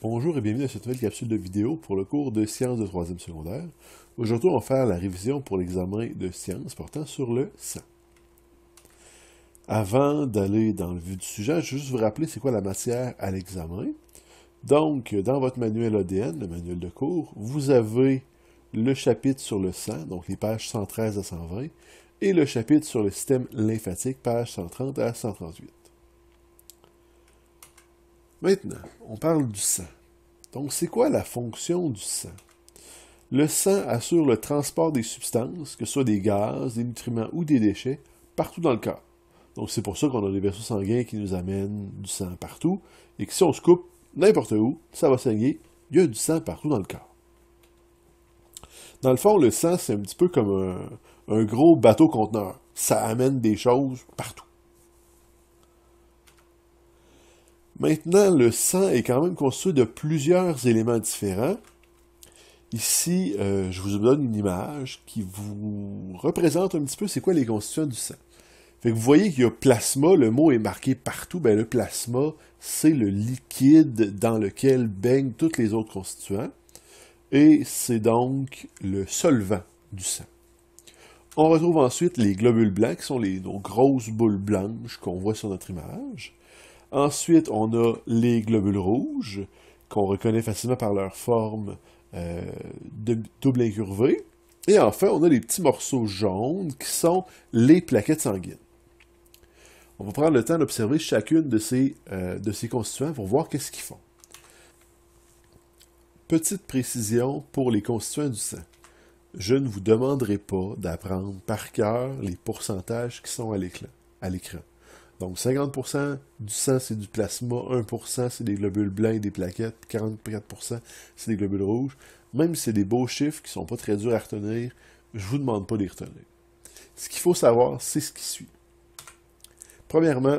Bonjour et bienvenue à cette nouvelle capsule de vidéo pour le cours de sciences de troisième secondaire. Aujourd'hui, on va faire la révision pour l'examen de sciences portant sur le sang. Avant d'aller dans le vif du sujet, je vais juste vous rappeler c'est quoi la matière à l'examen. Donc, dans votre manuel ADN, le manuel de cours, vous avez le chapitre sur le sang, donc les pages 113 à 120, et le chapitre sur le système lymphatique, pages 130 à 138. Maintenant, on parle du sang. Donc, c'est quoi la fonction du sang? Le sang assure le transport des substances, que ce soit des gaz, des nutriments ou des déchets, partout dans le corps. Donc, c'est pour ça qu'on a des vaisseaux sanguins qui nous amènent du sang partout, et que si on se coupe n'importe où, ça va saigner, il y a du sang partout dans le corps. Dans le fond, le sang, c'est un petit peu comme un, un gros bateau conteneur. Ça amène des choses partout. Maintenant, le sang est quand même constitué de plusieurs éléments différents. Ici, euh, je vous donne une image qui vous représente un petit peu c'est quoi les constituants du sang. Vous voyez qu'il y a plasma, le mot est marqué partout. Ben, le plasma, c'est le liquide dans lequel baignent tous les autres constituants. Et c'est donc le solvant du sang. On retrouve ensuite les globules blancs, qui sont les nos grosses boules blanches qu'on voit sur notre image. Ensuite, on a les globules rouges, qu'on reconnaît facilement par leur forme euh, de double incurvée. Et enfin, on a les petits morceaux jaunes qui sont les plaquettes sanguines. On va prendre le temps d'observer chacune de ces, euh, de ces constituants pour voir qu'est-ce qu'ils font. Petite précision pour les constituants du sang. Je ne vous demanderai pas d'apprendre par cœur les pourcentages qui sont à l'écran. Donc 50% du sang, c'est du plasma, 1% c'est des globules blancs et des plaquettes, 44% c'est des globules rouges. Même si c'est des beaux chiffres qui ne sont pas très durs à retenir, je ne vous demande pas de les retenir. Ce qu'il faut savoir, c'est ce qui suit. Premièrement,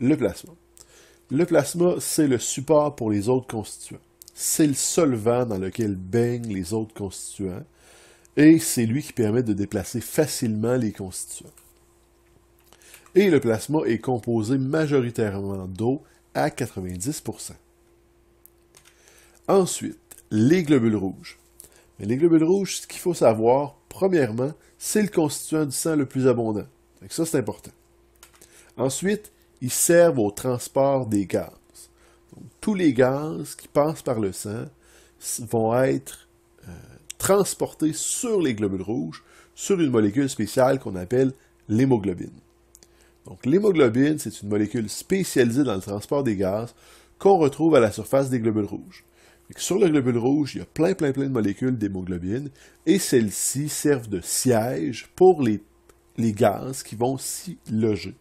le plasma. Le plasma, c'est le support pour les autres constituants. C'est le solvant dans lequel baignent les autres constituants et c'est lui qui permet de déplacer facilement les constituants et le plasma est composé majoritairement d'eau à 90%. Ensuite, les globules rouges. Les globules rouges, ce qu'il faut savoir, premièrement, c'est le constituant du sang le plus abondant. Ça, c'est important. Ensuite, ils servent au transport des gaz. tous les gaz qui passent par le sang vont être euh, transportés sur les globules rouges, sur une molécule spéciale qu'on appelle l'hémoglobine. Donc l'hémoglobine, c'est une molécule spécialisée dans le transport des gaz qu'on retrouve à la surface des globules rouges. Sur le globule rouge, il y a plein, plein, plein de molécules d'hémoglobine, et celles-ci servent de siège pour les, gaz qui vont s'y loger.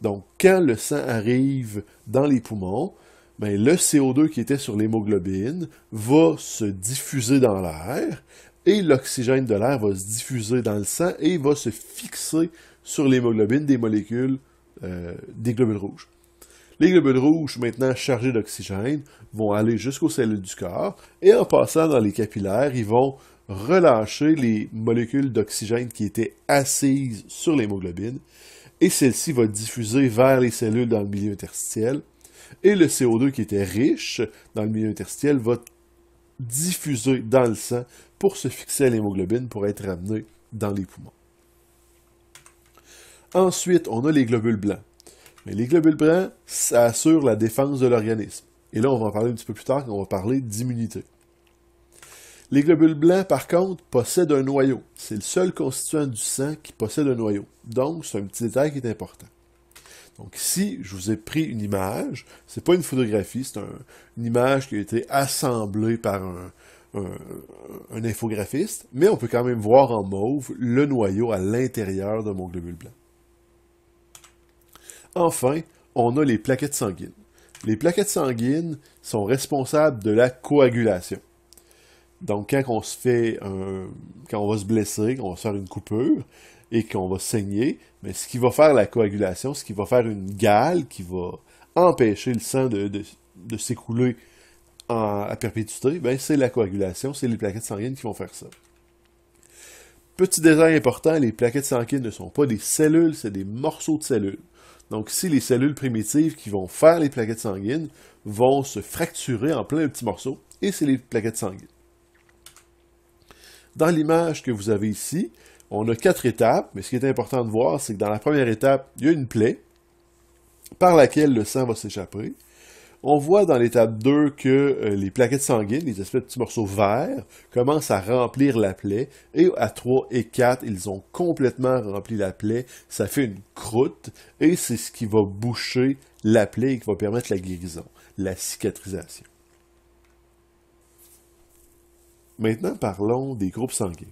Donc, quand le sang arrive dans les poumons, ben, le CO2 qui était sur l'hémoglobine va se diffuser dans l'air, et l'oxygène de l'air va se diffuser dans le sang et va se fixer sur l'hémoglobine des molécules euh, des globules rouges. Les globules rouges, maintenant chargés d'oxygène, vont aller jusqu'aux cellules du corps et en passant dans les capillaires, ils vont relâcher les molécules d'oxygène qui étaient assises sur l'hémoglobine et celle-ci va diffuser vers les cellules dans le milieu interstitiel et le CO2 qui était riche dans le milieu interstitiel va diffuser dans le sang pour se fixer à l'hémoglobine pour être ramené dans les poumons. Ensuite, on a les globules blancs. Mais les globules blancs, ça assure la défense de l'organisme. Et là, on va en parler un petit peu plus tard quand on va parler d'immunité. Les globules blancs, par contre, possèdent un noyau. C'est le seul constituant du sang qui possède un noyau. Donc, c'est un petit détail qui est important. Donc ici, je vous ai pris une image. C'est pas une photographie, c'est une image qui a été assemblée par un, infographiste, mais on peut quand même voir en mauve le noyau à l'intérieur de mon globule blanc. Enfin, on a les plaquettes sanguines. Les plaquettes sanguines sont responsables de la coagulation. Donc, quand on se fait un, quand on va se blesser, qu'on va se faire une coupure et qu'on va saigner, mais ce qui va faire la coagulation, ce qui va faire une gale qui va empêcher le sang de, s'écouler à perpétuité, ben c'est la coagulation, c'est les plaquettes sanguines qui vont faire ça. Petit détail important, les plaquettes sanguines ne sont pas des cellules, c'est des morceaux de cellules. Donc si les cellules primitives qui vont faire les plaquettes sanguines vont se fracturer en plein petits morceaux, et c'est les plaquettes sanguines. Dans l'image que vous avez ici, on a quatre étapes, mais ce qui est important de voir, c'est que dans la première étape, il y a une plaie par laquelle le sang va s'échapper. On voit dans l'étape 2 que euh, les plaquettes sanguines, les espèces de petits morceaux verts, commencent à remplir la plaie. Et à 3 et 4, ils ont complètement rempli la plaie. Ça fait une croûte. Et c'est ce qui va boucher la plaie et qui va permettre la guérison, la cicatrisation. Maintenant, parlons des groupes sanguins.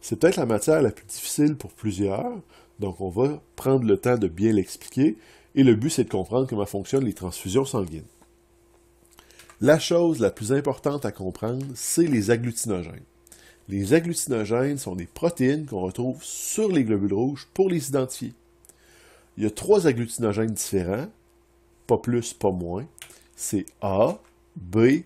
C'est peut-être la matière la plus difficile pour plusieurs, donc on va prendre le temps de bien l'expliquer, et le but c'est de comprendre comment fonctionnent les transfusions sanguines. La chose la plus importante à comprendre, c'est les agglutinogènes. Les agglutinogènes sont des protéines qu'on retrouve sur les globules rouges pour les identifier. Il y a trois agglutinogènes différents, pas plus, pas moins. C'est A, B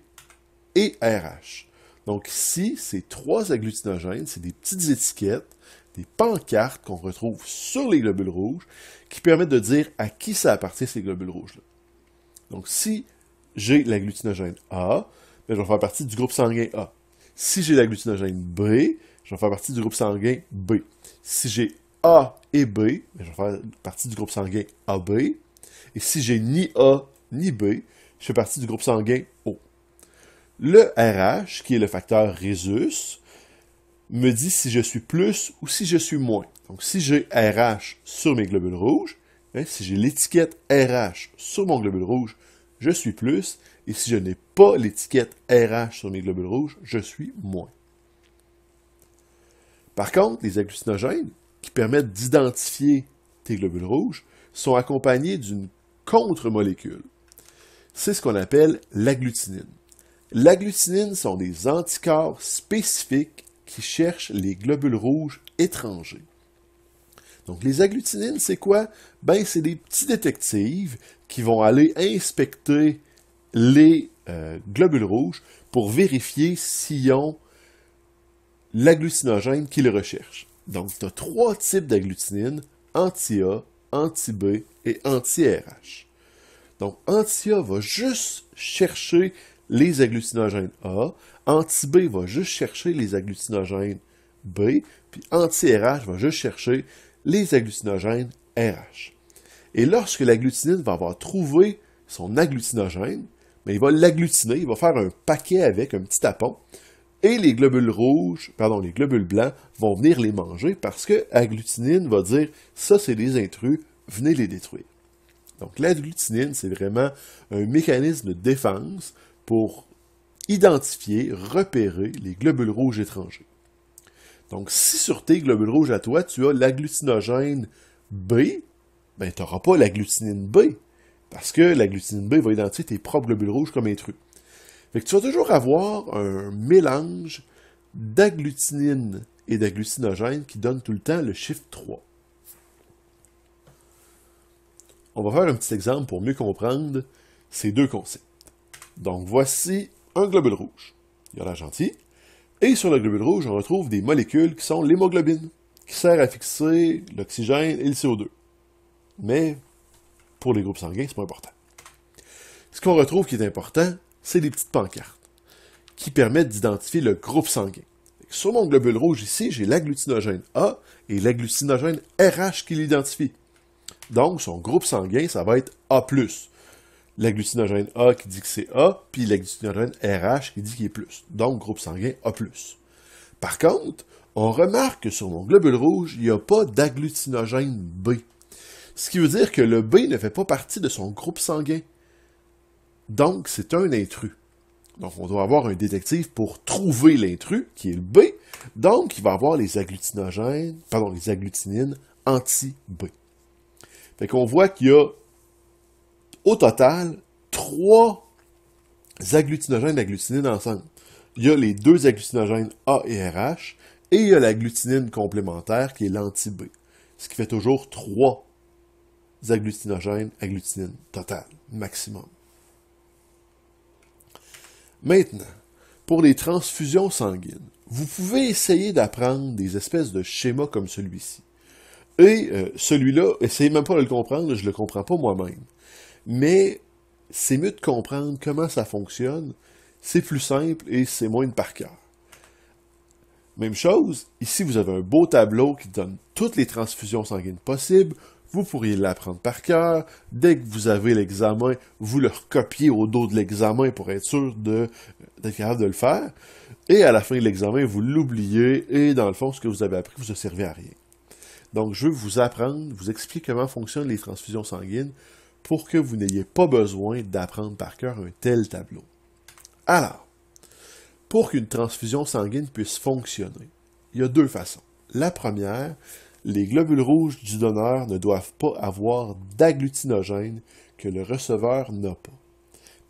et RH. Donc ici, ces trois agglutinogènes, c'est des petites étiquettes, des pancartes qu'on retrouve sur les globules rouges qui permettent de dire à qui ça appartient ces globules rouges-là. Donc si j'ai l'agglutinogène A, ben, je vais faire partie du groupe sanguin A. Si j'ai l'agglutinogène B, je vais faire partie du groupe sanguin B. Si j'ai A et B, ben, je vais faire partie du groupe sanguin AB. Et si j'ai ni A ni B, je fais partie du groupe sanguin O. Le RH, qui est le facteur Rhésus, me dit si je suis plus ou si je suis moins. Donc, si j'ai RH sur mes globules rouges, hein, si j'ai l'étiquette RH sur mon globule rouge, je suis plus, et si je n'ai pas l'étiquette RH sur mes globules rouges, je suis moins. Par contre, les agglutinogènes, qui permettent d'identifier tes globules rouges, sont accompagnés d'une contre-molécule. C'est ce qu'on appelle l'agglutinine. L'agglutinine sont des anticorps spécifiques qui cherchent les globules rouges étrangers. Donc, les agglutinines, c'est quoi? Ben, c'est des petits détectives qui vont aller inspecter les euh, globules rouges pour vérifier s'ils ont l'agglutinogène qu'ils recherchent. Donc, tu as trois types d'agglutinines, anti-A, anti-B et anti-RH. Donc, anti-A va juste chercher les agglutinogènes A, anti-B va juste chercher les agglutinogènes B, puis anti-RH va juste chercher les agglutinogènes RH. Et lorsque la glutinine va avoir trouvé son agglutinogène, mais il va l'agglutiner, il va faire un paquet avec, un petit tapon, et les globules rouges, pardon, les globules blancs vont venir les manger parce que l'agglutinine va dire ça c'est des intrus, venez les détruire. Donc l'agglutinine, c'est vraiment un mécanisme de défense pour identifier, repérer les globules rouges étrangers. Donc, si sur tes globules rouges à toi, tu as l'agglutinogène B, ben, tu n'auras pas l'agglutinine B, parce que l'agglutinine B va identifier tes propres globules rouges comme intrus. Fait que tu vas toujours avoir un mélange d'agglutinine et d'agglutinogène qui donne tout le temps le chiffre 3. On va faire un petit exemple pour mieux comprendre ces deux concepts. Donc voici un globule rouge. Il y a la gentille. Et sur le globule rouge, on retrouve des molécules qui sont l'hémoglobine, qui sert à fixer l'oxygène et le CO2. Mais pour les groupes sanguins, c'est pas important. Ce qu'on retrouve qui est important, c'est des petites pancartes qui permettent d'identifier le groupe sanguin. Sur mon globule rouge ici, j'ai l'agglutinogène A et l'agglutinogène RH qui l'identifie. Donc, son groupe sanguin, ça va être A+ l'agglutinogène A qui dit que c'est A, puis l'agglutinogène RH qui dit qu'il est plus. Donc, groupe sanguin A+. Par contre, on remarque que sur mon globule rouge, il n'y a pas d'agglutinogène B. Ce qui veut dire que le B ne fait pas partie de son groupe sanguin. Donc, c'est un intrus. Donc, on doit avoir un détective pour trouver l'intrus, qui est le B. Donc, il va avoir les agglutinogènes, pardon, les agglutinines anti-B. Fait qu'on voit qu'il y a au total, trois agglutinogènes d'agglutinine ensemble. Il y a les deux agglutinogènes A et RH, et il y a la glutinine complémentaire qui est l'anti-B. Ce qui fait toujours trois agglutinogènes agglutinine total, maximum. Maintenant, pour les transfusions sanguines, vous pouvez essayer d'apprendre des espèces de schémas comme celui-ci. Et euh, celui-là, essayez même pas de le comprendre, je le comprends pas moi-même. Mais c'est mieux de comprendre comment ça fonctionne, c'est plus simple et c'est moins de par cœur. Même chose, ici vous avez un beau tableau qui donne toutes les transfusions sanguines possibles, vous pourriez l'apprendre par cœur. Dès que vous avez l'examen, vous le recopiez au dos de l'examen pour être sûr d'être capable de le faire. Et à la fin de l'examen, vous l'oubliez et dans le fond, ce que vous avez appris vous a servi à rien. Donc, je veux vous apprendre, vous expliquer comment fonctionnent les transfusions sanguines pour que vous n'ayez pas besoin d'apprendre par cœur un tel tableau. Alors, pour qu'une transfusion sanguine puisse fonctionner, il y a deux façons. La première, les globules rouges du donneur ne doivent pas avoir d'agglutinogène que le receveur n'a pas.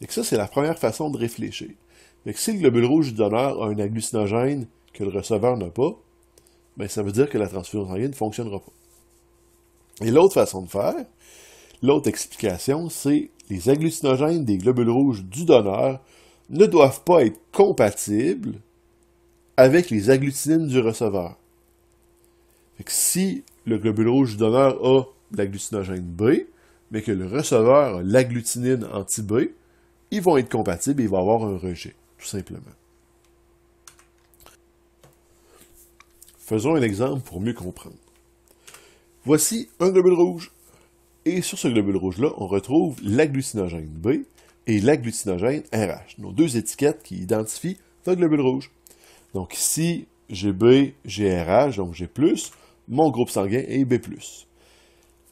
Et ça, c'est la première façon de réfléchir. Mais si le globule rouge du donneur a un agglutinogène que le receveur n'a pas, ben, ça veut dire que la transfusion sanguine ne fonctionnera pas. Et l'autre façon de faire, l'autre explication, c'est les agglutinogènes des globules rouges du donneur ne doivent pas être compatibles avec les agglutinines du receveur si le globule rouge du donneur a l'agglutinogène B, mais que le receveur a l'agglutinine anti-B, ils vont être compatibles et il va avoir un rejet, tout simplement. Faisons un exemple pour mieux comprendre. Voici un globule rouge. Et sur ce globule rouge-là, on retrouve l'agglutinogène B et l'agglutinogène RH, nos deux étiquettes qui identifient le globule rouge. Donc ici, j'ai B, j'ai RH, donc j'ai plus mon groupe sanguin est B+.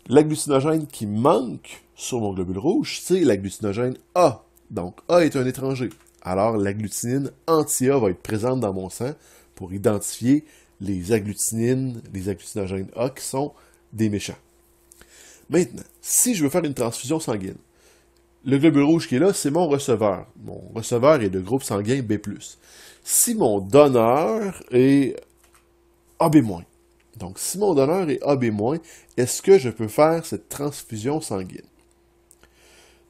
L'agglutinogène qui manque sur mon globule rouge, c'est l'agglutinogène A. Donc, A est un étranger. Alors, l'agglutinine anti-A va être présente dans mon sang pour identifier les agglutinines, les agglutinogènes A qui sont des méchants. Maintenant, si je veux faire une transfusion sanguine, le globule rouge qui est là, c'est mon receveur. Mon receveur est de groupe sanguin B+. Si mon donneur est AB-, donc, si mon donneur est AB-, est-ce que je peux faire cette transfusion sanguine?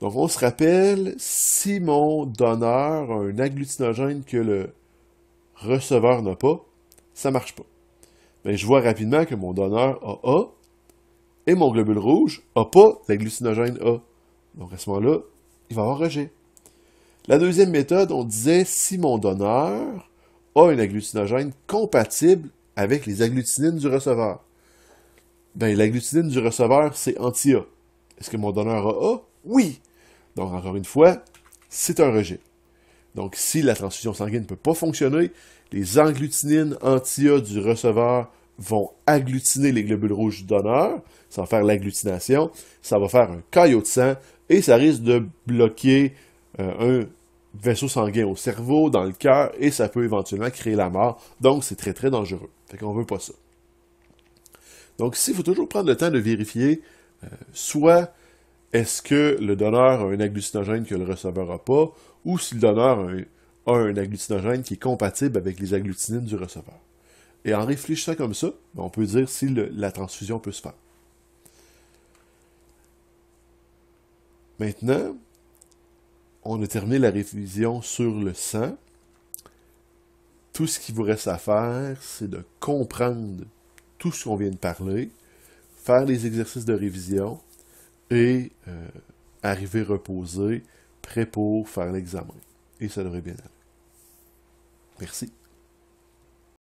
Donc, on se rappelle, si mon donneur a un agglutinogène que le receveur n'a pas, ça ne marche pas. Mais je vois rapidement que mon donneur a A et mon globule rouge n'a pas l'agglutinogène A. Donc, à ce moment-là, il va avoir rejet. La deuxième méthode, on disait si mon donneur a un agglutinogène compatible avec les agglutinines du receveur. Ben, l'agglutinine du receveur, c'est anti-A. Est-ce que mon donneur a A? Oui! Donc, encore une fois, c'est un rejet. Donc, si la transfusion sanguine ne peut pas fonctionner, les agglutinines anti-A du receveur vont agglutiner les globules rouges du donneur, ça va faire l'agglutination, ça va faire un caillot de sang, et ça risque de bloquer euh, un vaisseau sanguin au cerveau, dans le cœur, et ça peut éventuellement créer la mort. Donc, c'est très, très dangereux. Fait qu'on veut pas ça. Donc, ici, il faut toujours prendre le temps de vérifier euh, soit est-ce que le donneur a un agglutinogène que le receveur n'a pas, ou si le donneur a un, agglutinogène qui est compatible avec les agglutinines du receveur. Et en réfléchissant comme ça, on peut dire si la transfusion peut se faire. Maintenant, on a terminé la révision sur le sang. Tout ce qu'il vous reste à faire, c'est de comprendre tout ce qu'on vient de parler, faire les exercices de révision et euh, arriver reposé, prêt pour faire l'examen. Et ça devrait bien aller. Merci.